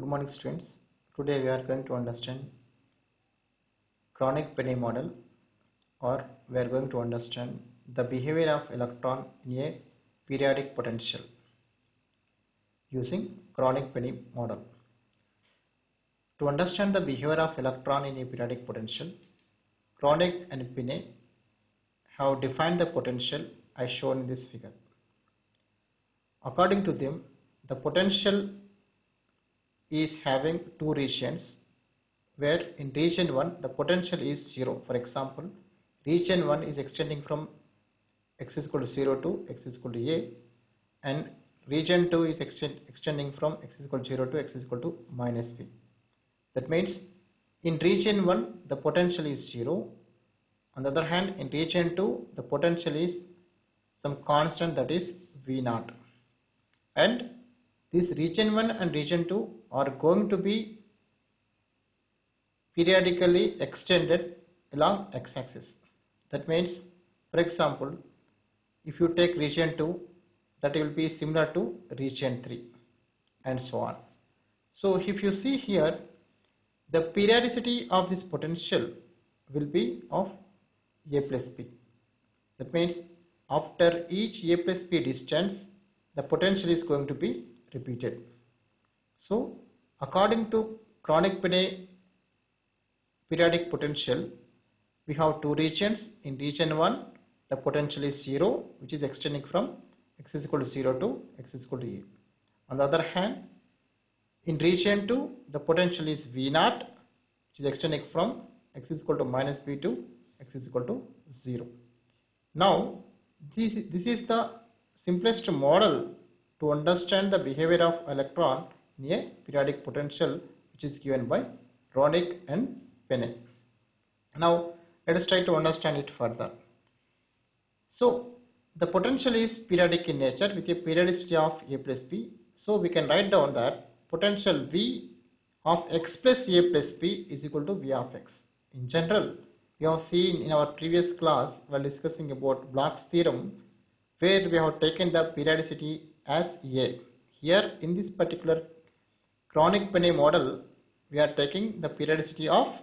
Good morning students. Today we are going to understand Kronig-Penney model or we are going to understand the behavior of electron in a periodic potential using Kronig-Penney model. To understand the behavior of electron in a periodic potential, Kronig and Penney have defined the potential as shown in this figure. According to them, the potential is having two regions where in region 1 the potential is 0. For example, region 1 is extending from x is equal to 0 to x is equal to a and region 2 is extend, extending from x is equal to 0 to x is equal to minus b. That means in region 1 the potential is 0. On the other hand in region 2 the potential is some constant that is v naught and this region 1 and region 2 are going to be periodically extended along x-axis. That means for example if you take region 2 that will be similar to region 3 and so on. So if you see here the periodicity of this potential will be of a plus b. That means after each a plus b distance the potential is going to be repeated. So according to Kronig periodic potential we have two regions. In region 1 the potential is 0 which is extending from x is equal to 0 to x is equal to a. On the other hand in region 2 the potential is v naught which is extending from x is equal to minus b to x is equal to 0. Now this, this is the simplest model to understand the behavior of electron in a periodic potential which is given by Kronig and Penney. Now let us try to understand it further. So the potential is periodic in nature with a periodicity of a plus b. So we can write down that potential V of x plus a plus b is equal to V of x. In general, we have seen in our previous class while discussing about Bloch's theorem where we have taken the periodicity as A. Here in this particular Kronig-Penney model, we are taking the periodicity of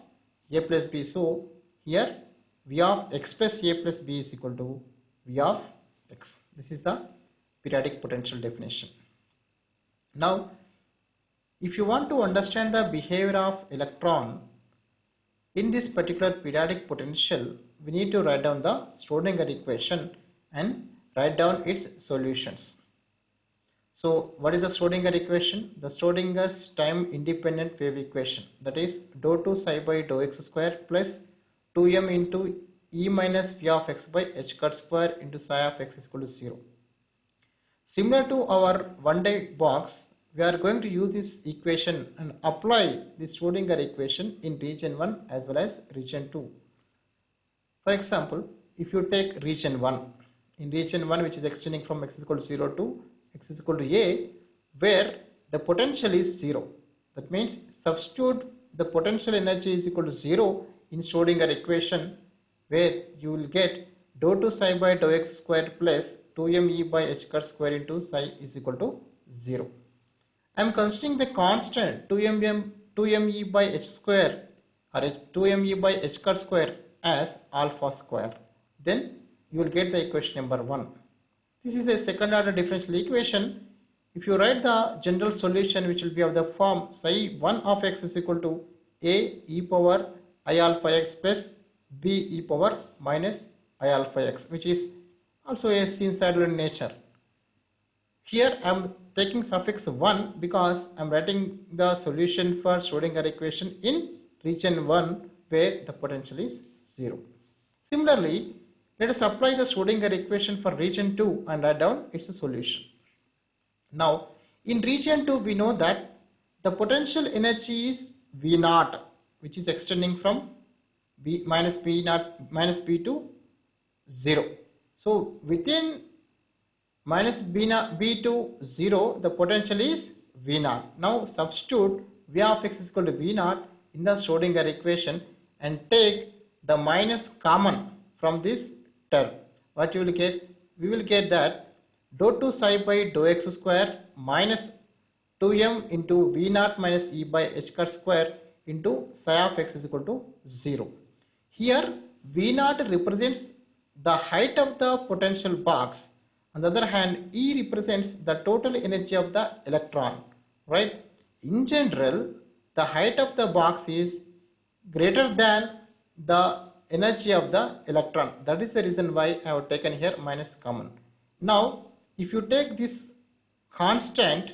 A plus B. So here V of x plus A plus B is equal to V of x. This is the periodic potential definition. Now, if you want to understand the behavior of electron in this particular periodic potential, we need to write down the Schrodinger equation and write down its solutions. So what is the Schrodinger equation? The Schrodinger's time independent wave equation that is dou 2 psi by dou x square plus 2m into e minus v of x by h cut square into psi of x is equal to 0. Similar to our 1D box, we are going to use this equation and apply this Schrodinger equation in region 1 as well as region 2. For example, if you take region 1, in region 1 which is extending from x is equal to 0 to x is equal to a where the potential is 0. That means substitute the potential energy is equal to 0 in Schrodinger equation where you will get dou 2 psi by dou x square plus 2m e by h square into psi is equal to 0. I am considering the constant 2m, 2m e by h square or 2m e by h square as alpha square. Then you will get the equation number 1. This is a second order differential equation. If you write the general solution which will be of the form psi 1 of x is equal to a e power i alpha x plus b e power minus i alpha x which is also a sinusoidal in nature. Here I am taking suffix 1 because I am writing the solution for Schrodinger equation in region 1 where the potential is 0. Similarly, let us apply the Schrodinger equation for region 2 and write down its solution. Now, in region 2 we know that the potential energy is V naught which is extending from B minus B naught minus B to 0. So, within minus b, naught, b to 0 the potential is v naught. Now substitute v of x is equal to v naught in the Schrodinger equation and take the minus common from this term. What you will get? We will get that dou 2 psi by dou x square minus 2m into v naught minus e by h cut square into psi of x is equal to 0. Here v naught represents the height of the potential box. On the other hand, E represents the total energy of the electron, right? In general, the height of the box is greater than the energy of the electron. That is the reason why I have taken here minus common. Now, if you take this constant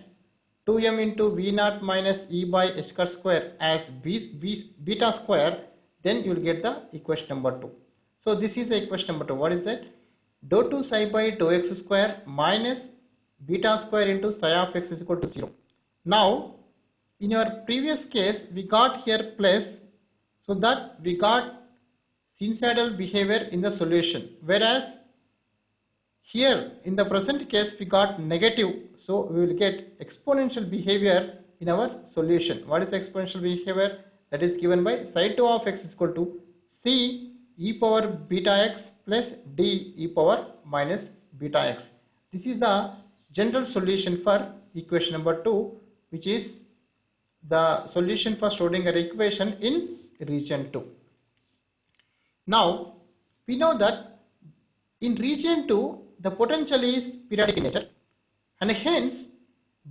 2m into v naught minus e by h square as b, b, beta square, then you will get the equation number 2. So this is the equation number 2. What is that? Dou 2 psi by dou x square minus beta square into psi of x is equal to 0. Now, in our previous case, we got here plus, so that we got sinusoidal behavior in the solution. Whereas here in the present case we got negative, so we will get exponential behavior in our solution. What is exponential behavior? That is given by psi 2 of x is equal to c e power beta x plus d e power minus beta x. This is the general solution for equation number 2 which is the solution for Schrodinger equation in region 2. Now we know that in region 2 the potential is periodic in nature and hence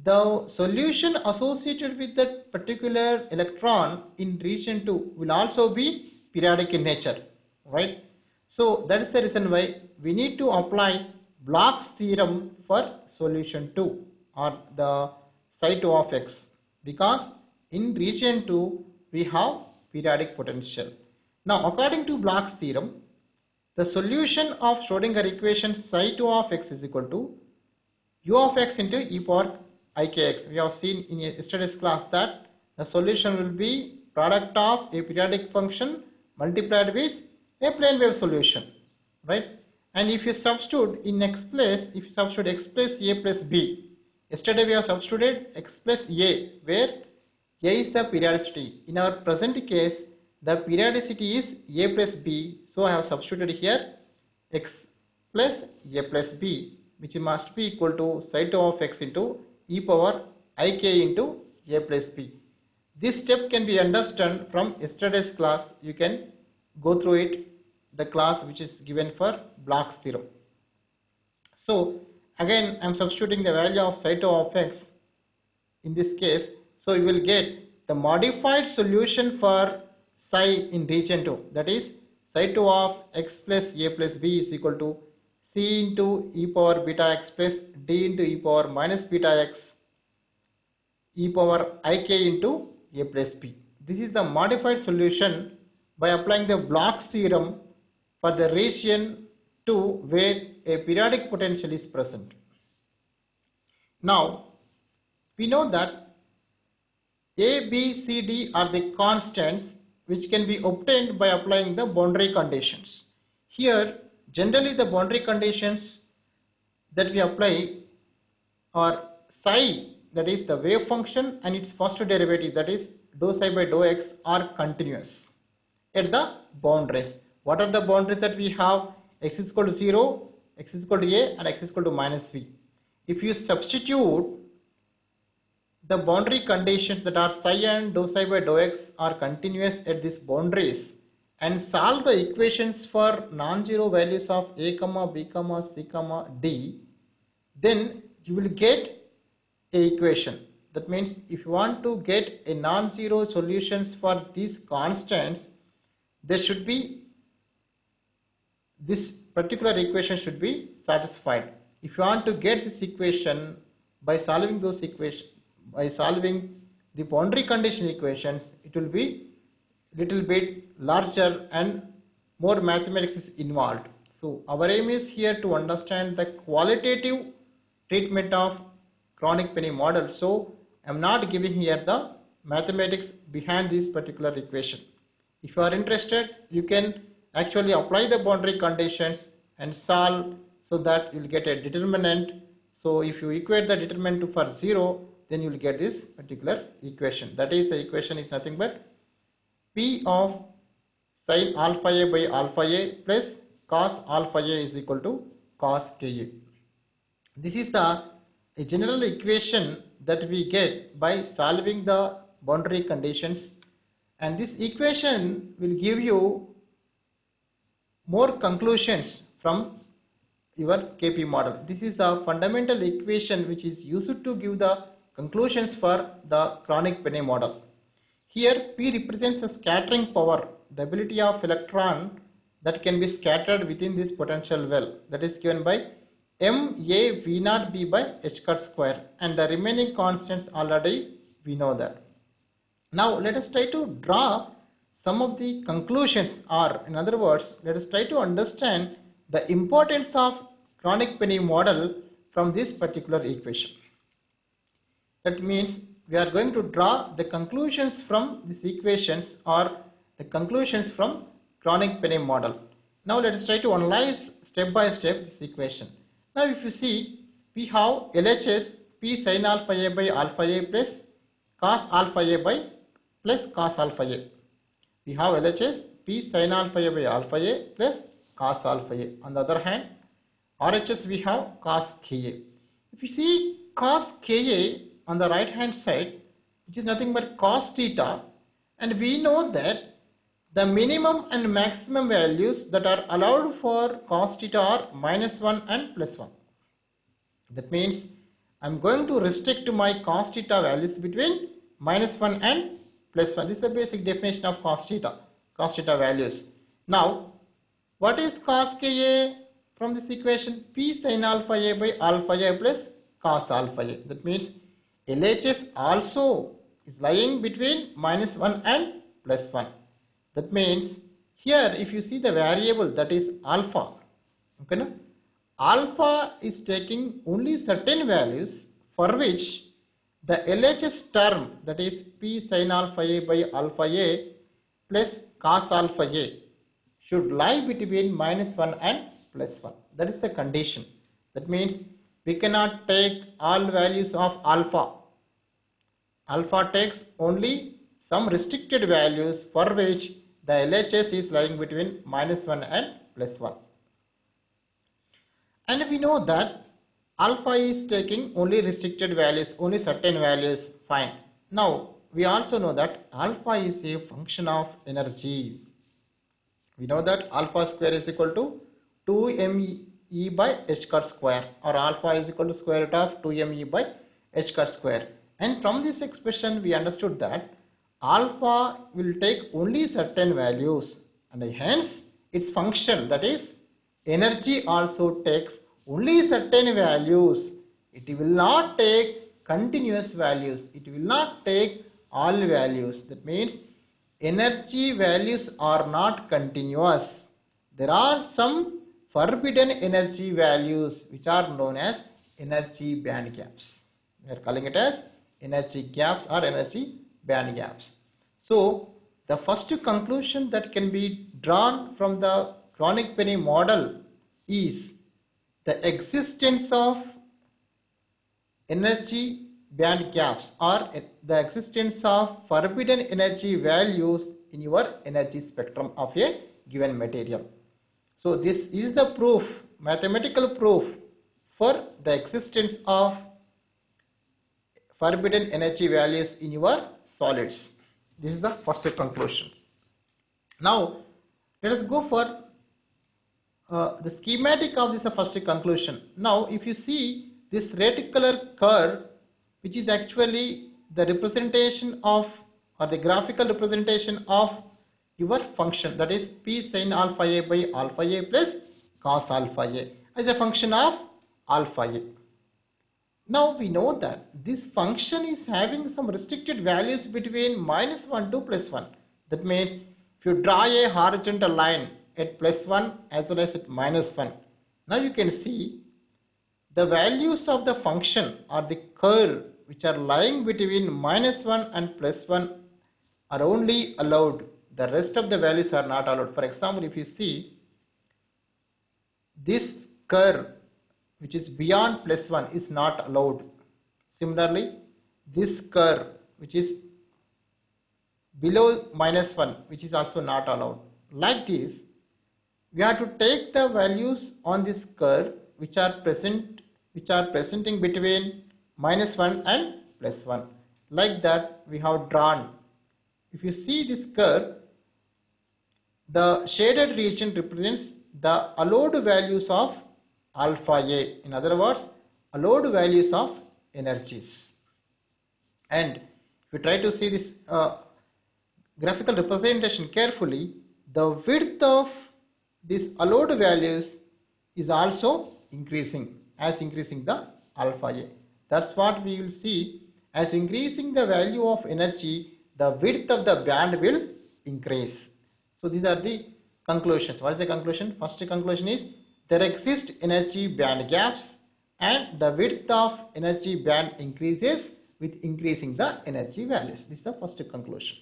the solution associated with that particular electron in region 2 will also be periodic in nature right. So that is the reason why we need to apply Bloch's theorem for solution 2 or the psi 2 of x because in region 2 we have periodic potential. Now according to Bloch's theorem the solution of Schrodinger equation psi 2 of x is equal to u of x into e power ikx. We have seen in yesterday's class that the solution will be product of a periodic function multiplied with a plane wave solution, right? And if you substitute in x place, if you substitute x plus a plus b, yesterday we have substituted x plus a, where a is the periodicity. In our present case, the periodicity is a plus b, so I have substituted here x plus a plus b, which must be equal to psi 2 of x into e power ik into a plus b. This step can be understood from yesterday's class. You can go through it the class which is given for Bloch's theorem. So again I am substituting the value of psi 2 of x in this case. So you will get the modified solution for psi in region 2 that is psi 2 of x plus a plus b is equal to c into e power beta x plus d into e power minus beta x e power ik into a plus b. This is the modified solution by applying the Bloch's theorem for the region 2 where a periodic potential is present. Now, we know that A, B, C, D are the constants which can be obtained by applying the boundary conditions. Here, generally the boundary conditions that we apply are psi that is the wave function and its first derivative that is dou psi by dou x are continuous at the boundaries. What are the boundaries that we have? x is equal to 0, x is equal to a and x is equal to minus v. If you substitute the boundary conditions that are psi and dou psi by dou x are continuous at these boundaries and solve the equations for non-zero values of a comma b comma c comma d then you will get a equation that means if you want to get a non-zero solutions for these constants there should be this particular equation should be satisfied. If you want to get this equation by solving those equations, by solving the boundary condition equations, it will be little bit larger and more mathematics is involved. So our aim is here to understand the qualitative treatment of Kronig-Penney model. So I am not giving here the mathematics behind this particular equation. If you are interested, you can actually apply the boundary conditions and solve so that you will get a determinant. So if you equate the determinant to for 0 then you will get this particular equation. That is the equation is nothing but P of sin alpha a by alpha a plus cos alpha a is equal to cos ka. This is the a general equation that we get by solving the boundary conditions and this equation will give you more conclusions from your KP model. This is the fundamental equation which is used to give the conclusions for the Kronig-Penney model. Here P represents the scattering power, the ability of electron that can be scattered within this potential well that is given by m a v naught b by h cut square and the remaining constants already we know that. Now let us try to draw some of the conclusions or in other words let us try to understand the importance of Kronig-Penney model from this particular equation. That means we are going to draw the conclusions from these equations or the conclusions from Kronig-Penney model. Now let us try to analyze step by step this equation. Now if you see we have LHS P sin alpha A by alpha A plus cos alpha A by plus cos alpha A. We have LHS P sin alpha A by alpha A plus cos alpha A. On the other hand RHS we have cos Ka. If you see cos Ka on the right hand side which is nothing but cos theta and we know that the minimum and maximum values that are allowed for cos theta are minus 1 and plus 1. That means I am going to restrict my cos theta values between minus 1 and plus 1. This is the basic definition of cos theta, cos theta values. Now, what is cos Ka from this equation? P sin alpha A by alpha A plus cos alpha A. That means LHS also is lying between minus 1 and plus 1. That means here if you see the variable that is alpha, okay, no? alpha is taking only certain values for which the LHS term that is P sin alpha A by alpha A plus cos alpha A should lie between minus 1 and plus 1. That is the condition. That means we cannot take all values of alpha. Alpha takes only some restricted values for which the LHS is lying between minus 1 and plus 1. And we know that alpha is taking only restricted values, only certain values, fine. Now, we also know that alpha is a function of energy. We know that alpha square is equal to 2me by h square or alpha is equal to square root of 2me by h square. And from this expression, we understood that alpha will take only certain values and hence its function that is energy also takes only certain values. It will not take continuous values. It will not take all values. That means energy values are not continuous. There are some forbidden energy values which are known as energy band gaps. We are calling it as energy gaps or energy band gaps. So, the first conclusion that can be drawn from the Kronig-Penney model is the existence of energy band gaps or the existence of forbidden energy values in your energy spectrum of a given material. So, this is the proof, mathematical proof for the existence of forbidden energy values in your solids. This is the first conclusion. Now, let us go for uh, the schematic of this first conclusion. Now, if you see this red color curve, which is actually the representation of or the graphical representation of your function that is p sin alpha a by alpha a plus cos alpha a as a function of alpha a. Now we know that this function is having some restricted values between minus 1 to plus 1. That means if you draw a horizontal line at plus 1 as well as at minus 1. Now you can see the values of the function or the curve which are lying between minus 1 and plus 1 are only allowed. The rest of the values are not allowed. For example, if you see this curve which is beyond plus 1 is not allowed. Similarly, this curve which is below minus 1 which is also not allowed. Like this, we have to take the values on this curve which are present which are presenting between minus 1 and plus 1. Like that we have drawn. If you see this curve, the shaded region represents the allowed values of alpha A. In other words, allowed values of energies. And if you try to see this uh, graphical representation carefully, the width of these allowed values is also increasing as increasing the alpha A. That's what we will see as increasing the value of energy, the width of the band will increase. So these are the conclusions. What is the conclusion? First conclusion is there exist energy band gaps and the width of energy band increases with increasing the energy values. This is the first conclusion.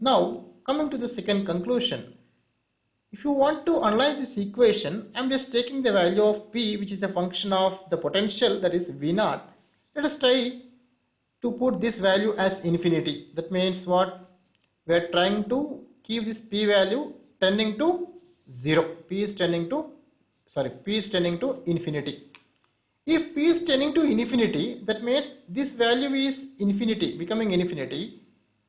Now coming to the second conclusion. If you want to analyze this equation, I am just taking the value of P which is a function of the potential that is V naught. Let us try to put this value as infinity. That means what? We are trying to keep this P value tending to 0. P is tending to, sorry, P is tending to infinity. If P is tending to infinity, that means this value is infinity, becoming infinity.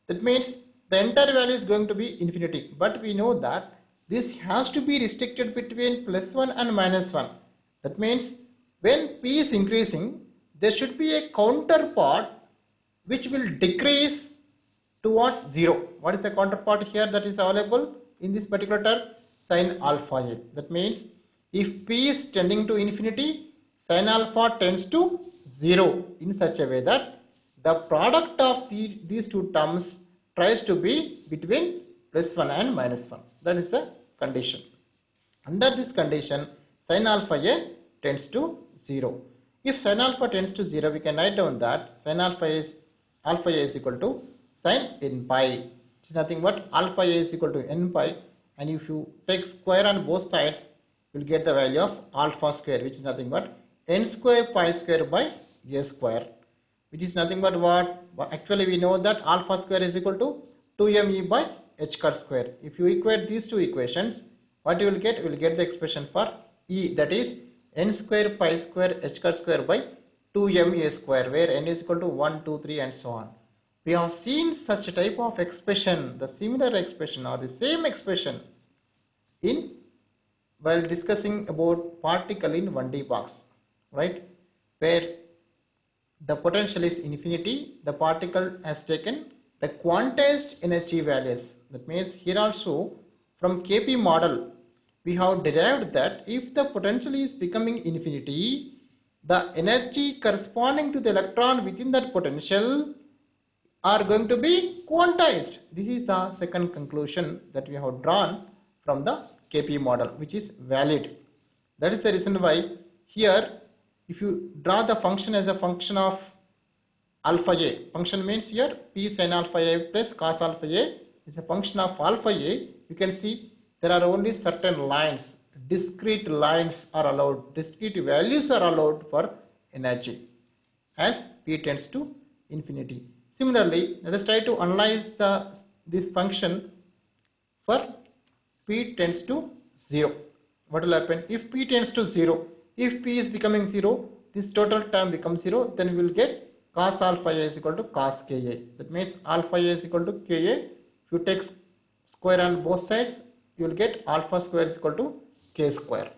That means the entire value is going to be infinity. But we know that this has to be restricted between plus 1 and minus 1. That means when P is increasing, there should be a counterpart which will decrease towards 0. What is the counterpart here that is available in this particular term? Sine alpha A. That means if P is tending to infinity, sine alpha tends to 0 in such a way that the product of the, these two terms tries to be between plus 1 and minus 1. That is the condition. Under this condition, sin alpha A tends to 0. If sin alpha tends to 0, we can write down that sin alpha is alpha A is equal to sin n pi. It is nothing but alpha A is equal to n pi and if you take square on both sides, will get the value of alpha square which is nothing but n square pi square by a square which is nothing but what? Actually we know that alpha square is equal to 2me by h cut square. If you equate these two equations, what you will get? You will get the expression for E that is n square pi square h cut square by 2ma square where n is equal to 1, 2, 3 and so on. We have seen such a type of expression, the similar expression or the same expression in while discussing about particle in 1D box, right? Where the potential is infinity, the particle has taken the quantized energy values that means here also from KP model we have derived that if the potential is becoming infinity, the energy corresponding to the electron within that potential are going to be quantized. This is the second conclusion that we have drawn from the KP model which is valid. That is the reason why here if you draw the function as a function of alpha a, function means here p sin alpha a plus cos alpha a is a function of alpha a, you can see there are only certain lines, discrete lines are allowed, discrete values are allowed for energy as p tends to infinity. Similarly, let us try to analyze the this function for p tends to 0. What will happen? If p tends to 0, if p is becoming 0, this total term becomes 0, then we will get cos alpha a is equal to cos ka. That means alpha a is equal to ka if you take square on both sides, you will get alpha square is equal to k square.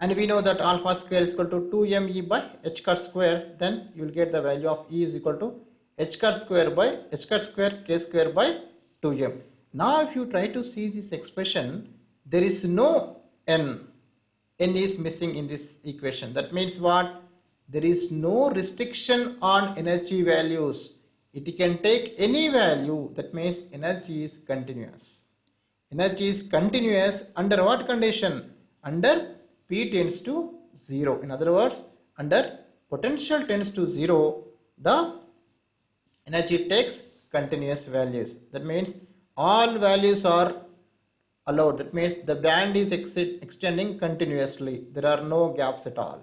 And we know that alpha square is equal to 2me by h cut square. Then you will get the value of E is equal to h cut square by h cut square k square by 2m. Now if you try to see this expression, there is no n. n is missing in this equation. That means what? There is no restriction on energy values it can take any value that means energy is continuous energy is continuous under what condition under p tends to 0 in other words under potential tends to 0 the energy takes continuous values that means all values are allowed. That means the band is ex extending continuously. There are no gaps at all.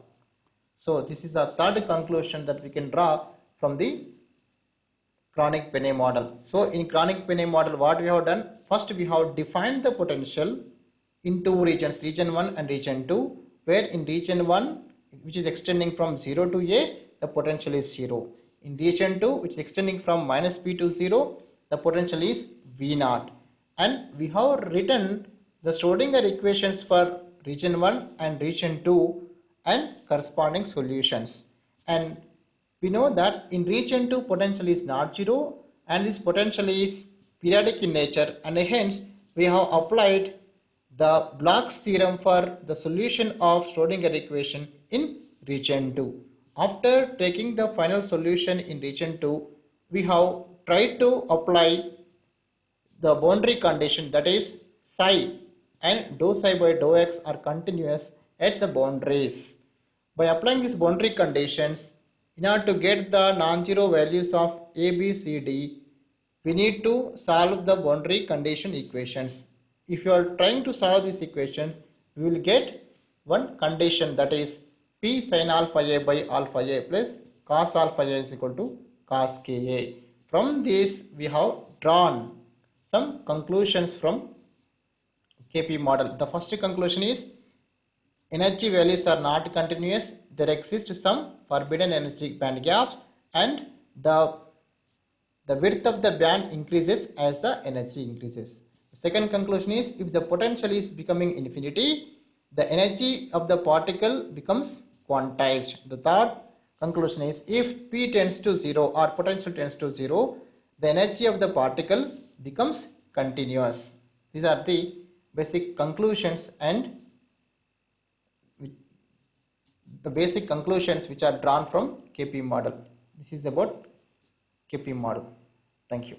So this is the third conclusion that we can draw from the Kronig-Penney model. So in Kronig-Penney model what we have done? First we have defined the potential in two regions region 1 and region 2 where in region 1 which is extending from 0 to A the potential is 0 in region 2 which is extending from minus b to 0 the potential is v naught and we have written the Schrodinger equations for region 1 and region 2 and corresponding solutions. And we know that in region 2 potential is not zero and this potential is periodic in nature. And hence we have applied the Bloch's theorem for the solution of Schrodinger equation in region 2. After taking the final solution in region 2, we have tried to apply the boundary condition that is psi and dou psi by dou x are continuous at the boundaries. By applying these boundary conditions, in order to get the non-zero values of a, b, c, d, we need to solve the boundary condition equations. If you are trying to solve these equations, we will get one condition that is p sin alpha a by alpha a plus cos alpha a is equal to cos ka. From this, we have drawn some conclusions from KP model. The first conclusion is energy values are not continuous. There exist some forbidden energy band gaps and the, the width of the band increases as the energy increases. Second conclusion is if the potential is becoming infinity, the energy of the particle becomes quantized. The third conclusion is if P tends to 0 or potential tends to 0, the energy of the particle becomes continuous. These are the basic conclusions and the basic conclusions which are drawn from KP model. This is about KP model. Thank you.